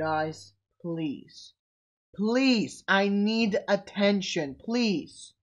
Guys, please. Please, I need attention. Please.